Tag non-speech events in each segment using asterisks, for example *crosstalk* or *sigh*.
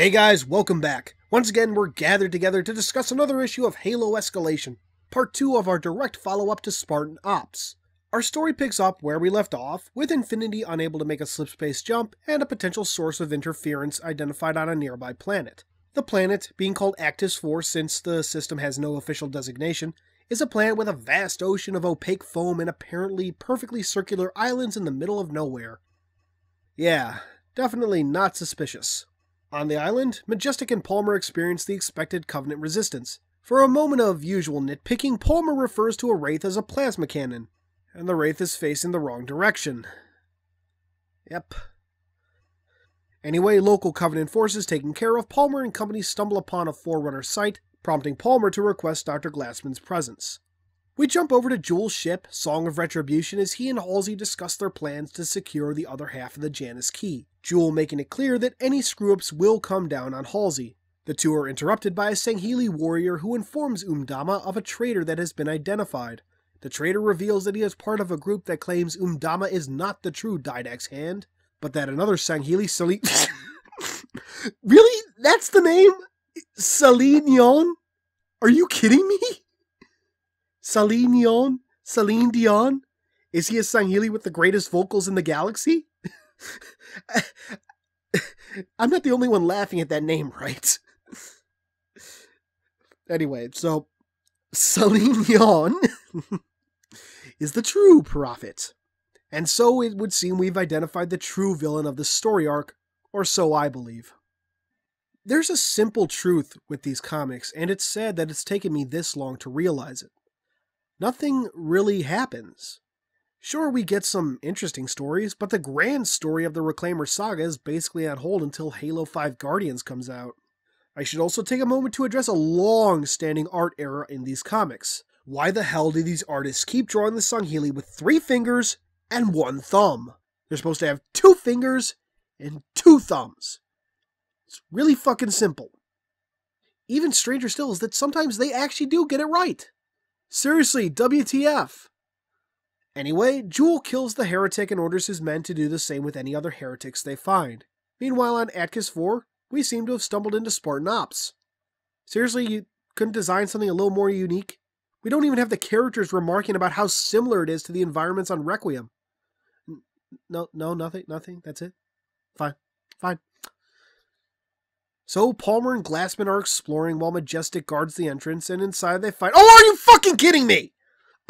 Hey guys, welcome back. Once again, we're gathered together to discuss another issue of Halo Escalation, part 2 of our direct follow up to Spartan Ops. Our story picks up where we left off, with Infinity unable to make a slipspace jump and a potential source of interference identified on a nearby planet. The planet, being called Aktis 4 since the system has no official designation, is a planet with a vast ocean of opaque foam and apparently perfectly circular islands in the middle of nowhere. Yeah, definitely not suspicious. On the island, Majestic and Palmer experience the expected Covenant resistance. For a moment of usual nitpicking, Palmer refers to a Wraith as a plasma cannon, and the Wraith is facing the wrong direction. Yep. Anyway, local Covenant forces taken care of, Palmer and company stumble upon a Forerunner site, prompting Palmer to request Dr. Glassman's presence. We jump over to Jul's ship, Song of Retribution, as he and Halsey discuss their plans to secure the other half of the Janus key. Jul making it clear that any screw-ups will come down on Halsey. The two are interrupted by a Sangheili warrior who informs 'Mdama of a traitor that has been identified. The traitor reveals that he is part of a group that claims 'Mdama is not the true Didact's hand, but that another Sangheili Celine... *laughs* really? That's the name? Celine Yon? Are you kidding me? Celine Dion? Celine Dion? Is he a Sangheili with the greatest vocals in the galaxy? *laughs* I'm not the only one laughing at that name, right? anyway, so Celine *laughs* Dion is the true prophet. And so it would seem we've identified the true villain of the story arc, or so I believe. There's a simple truth with these comics, and it's sad that it's taken me this long to realize it nothing really happens. Sure, we get some interesting stories, but the grand story of the Reclaimer saga is basically on hold until Halo 5 Guardians comes out. I should also take a moment to address a long standing art error in these comics. Why the hell do these artists keep drawing the Sangheili with three fingers and one thumb? They're supposed to have two fingers and two thumbs. It's really fucking simple. Even stranger still is that sometimes they actually do get it right. Seriously, WTF? Anyway, Jul kills the heretic and orders his men to do the same with any other heretics they find. Meanwhile, on Atkis 4, we seem to have stumbled into Spartan Ops. Seriously, you couldn't design something a little more unique? We don't even have the characters remarking about how similar it is to the environments on Requiem. No, no, nothing, nothing. That's it. Fine, fine. So Palmer and Glassman are exploring while Majestic guards the entrance, and inside they find. Oh, are you fucking kidding me?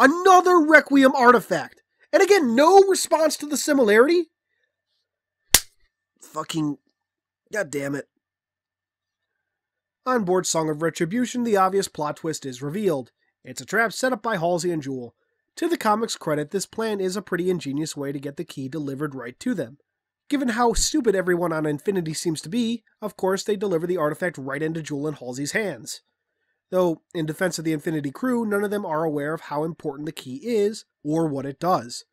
Another Requiem artifact. And again, no response to the similarity? Fucking. God damn it. On board Song of Retribution, the obvious plot twist is revealed. It's a trap set up by Halsey and Jul. To the comic's credit, this plan is a pretty ingenious way to get the key delivered right to them. Given how stupid everyone on Infinity seems to be, of course they deliver the artifact right into Jul and Halsey's hands. Though, in defense of the Infinity crew, none of them are aware of how important the key is or what it does.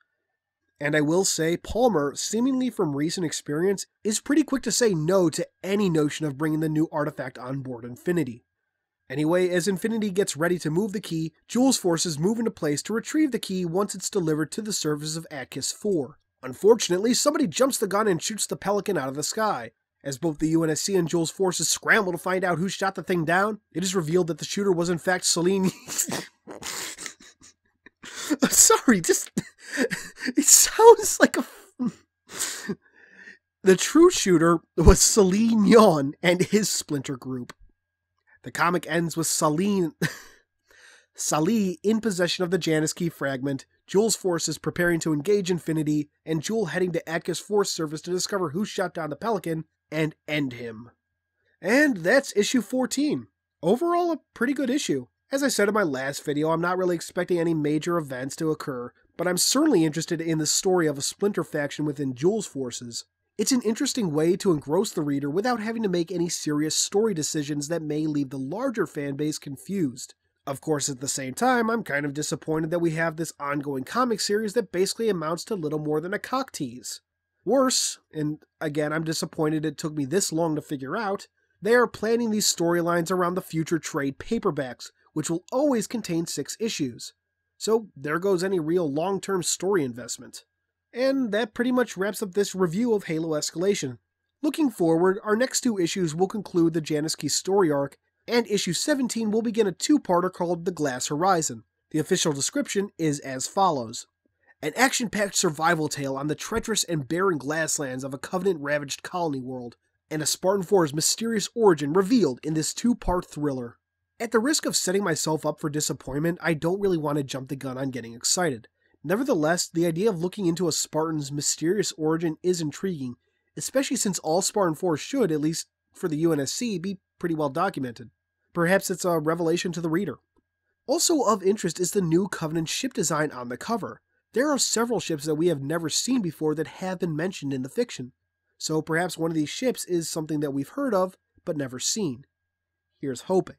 And I will say, Palmer, seemingly from recent experience, is pretty quick to say no to any notion of bringing the new artifact on board Infinity. Anyway, as Infinity gets ready to move the key, Jul's forces move into place to retrieve the key once it's delivered to the surface of Atkis 4. Unfortunately, somebody jumps the gun and shoots the Pelican out of the sky. As both the UNSC and Jul's forces scramble to find out who shot the thing down, it is revealed that the shooter was in fact Celine. *laughs* Sorry, just. *laughs* It sounds like a. the true shooter was Celine Yon and his splinter group. The comic ends with Celine. *laughs* Salih in possession of the Janus key fragment, Jul's forces preparing to engage Infinity, and Jool heading to Atka's Force Service to discover who shot down the Pelican and end him. And that's issue 14. Overall, a pretty good issue. As I said in my last video, I'm not really expecting any major events to occur, but I'm certainly interested in the story of a splinter faction within Jul's forces. It's an interesting way to engross the reader without having to make any serious story decisions that may leave the larger fanbase confused. Of course, at the same time, I'm kind of disappointed that we have this ongoing comic series that basically amounts to little more than a cock tease. Worse, and again, I'm disappointed it took me this long to figure out, they are planning these storylines around the future trade paperbacks, which will always contain six issues. So there goes any real long term story investment. And that pretty much wraps up this review of Halo Escalation. Looking forward, our next two issues will conclude the Janus Key story arc, and issue 17 will begin a two parter called The Glass Horizon. The official description is as follows An action packed survival tale on the treacherous and barren glasslands of a Covenant ravaged colony world, and a Spartan 4's mysterious origin revealed in this two part thriller. At the risk of setting myself up for disappointment, I don't really want to jump the gun on getting excited. Nevertheless, the idea of looking into a Spartan's mysterious origin is intriguing, especially since all Spartan 4 should, at least for the UNSC, be pretty well documented. Perhaps it's a revelation to the reader. Also of interest is the new Covenant ship design on the cover. There are several ships that we have never seen before that have been mentioned in the fiction, so perhaps one of these ships is something that we've heard of but never seen. Here's hoping.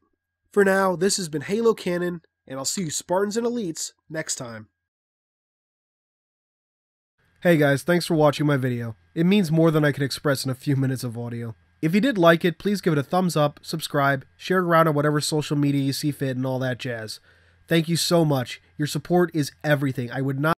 For now, this has been Halo Canon, and I'll see you Spartans and Elites next time. Hey guys, thanks for watching my video. It means more than I can express in a few minutes of audio. If you did like it, please give it a thumbs up, subscribe, share it around on whatever social media you see fit, and all that jazz. Thank you so much. Your support is everything. I would not